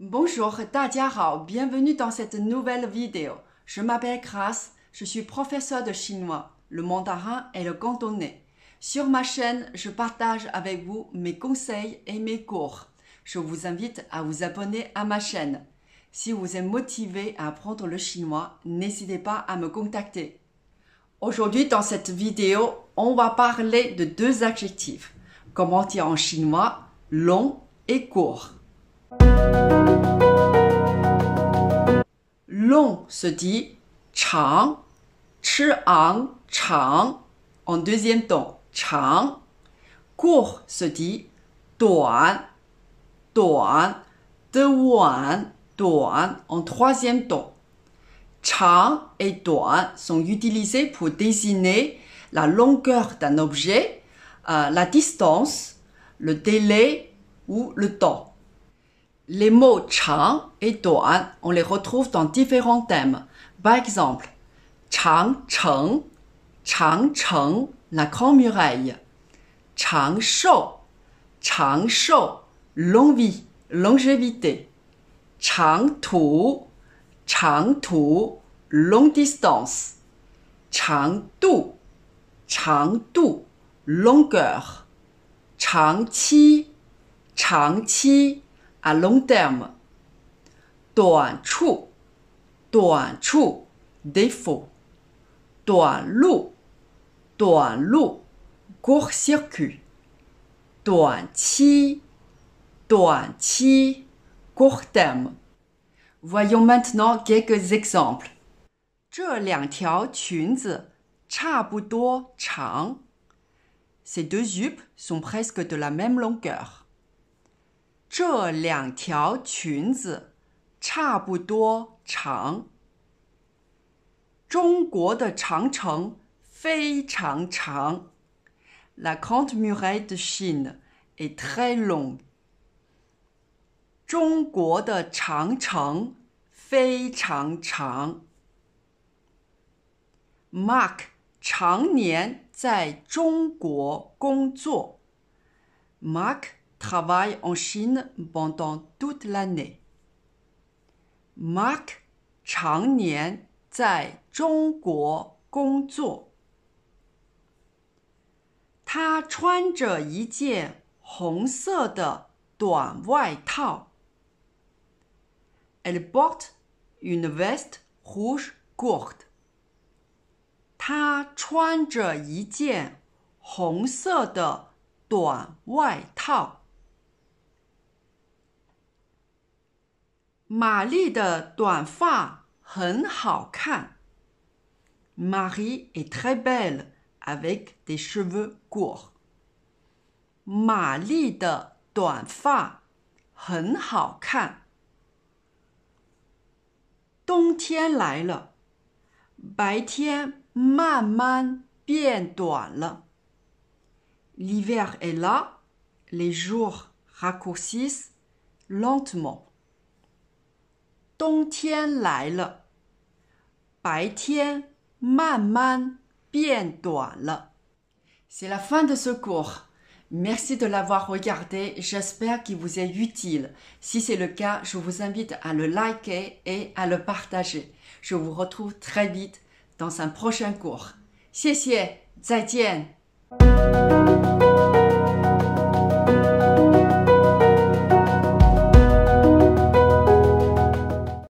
Bonjour, Hao, bienvenue dans cette nouvelle vidéo. Je m'appelle Grace, je suis professeur de chinois, le mandarin et le cantonais. Sur ma chaîne, je partage avec vous mes conseils et mes cours. Je vous invite à vous abonner à ma chaîne. Si vous êtes motivé à apprendre le chinois, n'hésitez pas à me contacter. Aujourd'hui, dans cette vidéo, on va parler de deux adjectifs. Comment dire en chinois long et court. Se dit chang, chiang, chang, en deuxième ton, chang. Court se dit duan, duan, de wan, duan, en troisième ton. Chang et Duan sont utilisés pour désigner la longueur d'un objet, la distance, le délai ou le temps. Les mots Chang et Duan, on les retrouve dans différents thèmes. Par exemple, Chang Cheng, Chang Cheng, la grande muraille. Chang Shou, Chang Shou, longue vie, longévité. Chang Tu, Chang Tu, longue distance. Chang Du, Chang Du, longueur. Chang Qi, Chang Qi, à long terme. Duan Chu, Duan Chu, défaut. Duan Lu, Duan Lu, court circuit. Duan Qi, Duan Qi, court terme. Voyons maintenant quelques exemples. 这两条裙子差不多长。Ces deux jupes sont presque de la même longueur. 这两条裙子差不多长。中国的长城非常长。La grande muraille de Chine est très long. 中国的长城非常长。Mark 常年在中国工作。Mark travaille en Chine pendant toute l'année. Mark 常年在中国工作。他穿着一件红色的短外套。Elle porte une veste rouge courte. 她穿着一件红色的短外套。玛丽的短发很好看。Marie est très belle avec des cheveux courts. 玛丽的短发很好看。冬天来了，白天慢慢变短了。L'hiver est là, les jours raccourcissent lentement. 冬天来了，白天慢慢变短了。C'est la fin de ce cours. Merci de l'avoir regardé, j'espère qu'il vous est utile. Si c'est le cas, je vous invite à le liker et à le partager. Je vous retrouve très vite dans un prochain cours. 谢谢，再见。